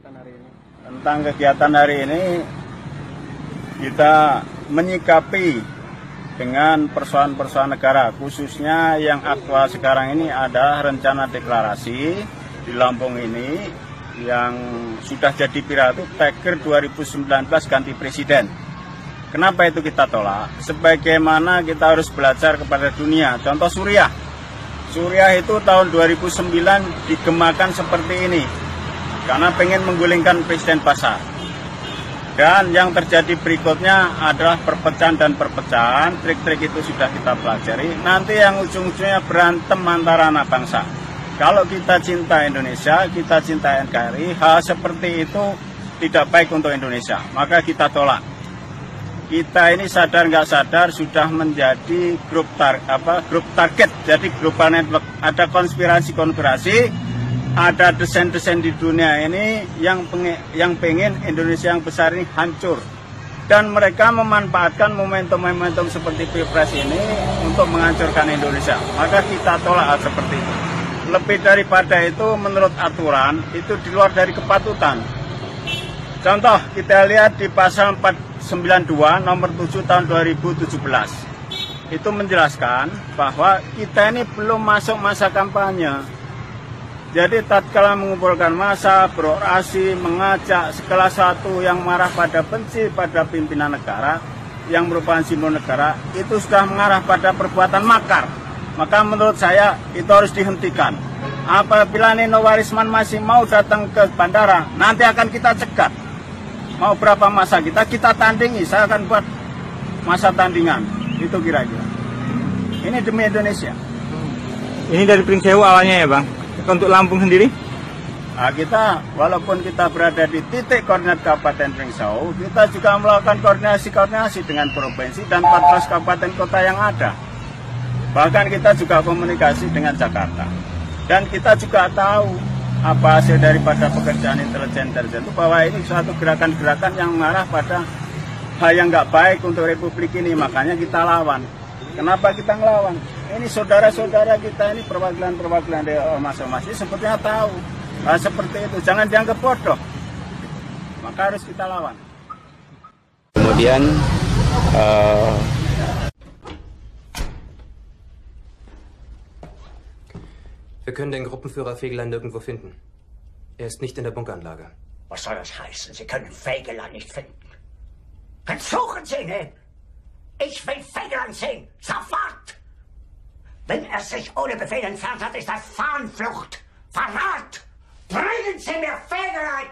kegiatan hari ini? Tentang kegiatan hari ini kita menyikapi dengan persoalan-persoalan negara khususnya yang aktual sekarang ini ada rencana deklarasi di Lampung ini yang sudah jadi viral itu Taker 2019 ganti presiden. Kenapa itu kita tolak? Sebagaimana kita harus belajar kepada dunia. Contoh Suriah. Suriah itu tahun 2009 digemakan seperti ini karena pengen menggulingkan Presiden Basar. Dan yang terjadi berikutnya adalah perpecahan dan perpecahan. Trik-trik itu sudah kita pelajari. Nanti yang ujung-ujungnya berantem antara anak bangsa. Kalau kita cinta Indonesia, kita cinta NKRI, hal seperti itu tidak baik untuk Indonesia. Maka kita tolak. Kita ini sadar nggak sadar sudah menjadi grup tar apa grup target. Jadi global network ada konspirasi-konspirasi ada desain-desain di dunia ini yang pengen, yang pengen Indonesia yang besar ini hancur. Dan mereka memanfaatkan momentum-momentum seperti pilpres ini untuk menghancurkan Indonesia. Maka kita tolak seperti itu. Lebih daripada itu menurut aturan itu di luar dari kepatutan. Contoh kita lihat di pasal 492 nomor 7 tahun 2017 itu menjelaskan bahwa kita ini belum masuk masa kampanye jadi tatkala mengumpulkan massa, berorasi, mengajak sekelas satu yang marah pada benci pada pimpinan negara yang merupakan simbol negara itu sudah mengarah pada perbuatan makar. Maka menurut saya itu harus dihentikan. Apabila Nino Warisman masih mau datang ke bandara, nanti akan kita cegat. Mau berapa masa kita, kita tandingi. Saya akan buat masa tandingan. Itu kira-kira. Ini demi Indonesia. Ini dari Pringsewu awalnya ya Bang? Untuk Lampung sendiri? Nah, kita walaupun kita berada di titik koordinat Kabupaten Pringsau, kita juga melakukan koordinasi-koordinasi dengan provinsi dan 14 kabupaten kota yang ada. Bahkan kita juga komunikasi dengan Jakarta. Dan kita juga tahu apa hasil daripada pekerjaan intelijen-intelijen itu bahwa ini suatu gerakan-gerakan yang mengarah pada hal yang nggak baik untuk Republik ini. Makanya kita lawan. Kenapa kita ngelawan? Ini saudara-saudara kita ini perwakilan-perwakilan dari ormas-ormas ini sepertinya tahu hal seperti itu. Jangan dianggap bodoh. Maka harus kita lawan. Kemudian uh, Wir können den Gruppenführer Fegelein nirgendwo finden. Er ist nicht in der Bunkeranlage. Was soll das heißen? Sie können Fegelein nicht finden. Dann suchen Sie ihn! Ich will Fegelein sehen! Sofort! Wenn er sich ohne Befehl entfernt hat, ist das Fahnenflucht, Verrat. Bringen Sie mir Federer